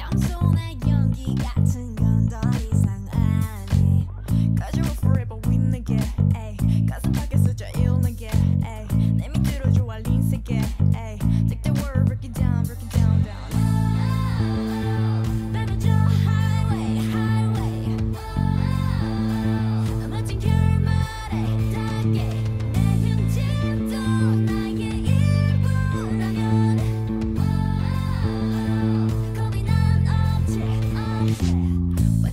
양손에 연기 같은 건 더 이상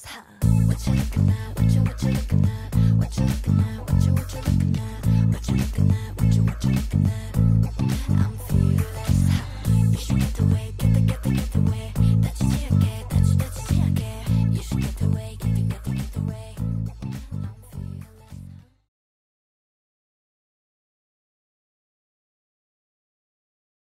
this. What you looking at? What you what you looking at? What you looking at? What you what you looking at? What you looking at? What you what you looking at? I'm fearless. You should get away, get the get the get the way. That you That's your get, that you.